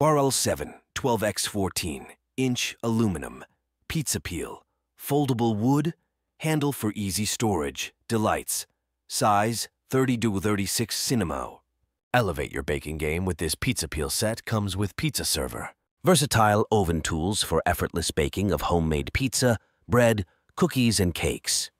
Barrel 7, 12x14, inch aluminum, pizza peel, foldable wood, handle for easy storage, delights, size 30 to 36 Cinemo. Elevate your baking game with this pizza peel set comes with pizza server. Versatile oven tools for effortless baking of homemade pizza, bread, cookies, and cakes.